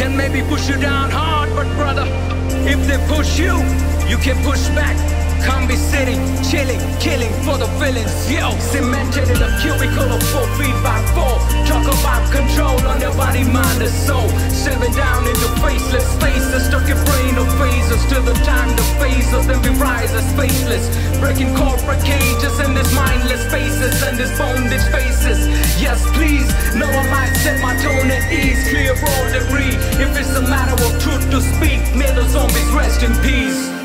can maybe push you down hard, but brother, if they push you, you can push back. Can't be sitting, chilling, killing for the feelings. Yo, cemented in a cubicle of four feet by four. Talk about control on your body, mind, and soul. Seven down into faceless spaces, stuck your brain of phases till the time to phase us. Then we rise as faceless, breaking corporate cages in these mindless spaces the zombies rest in peace.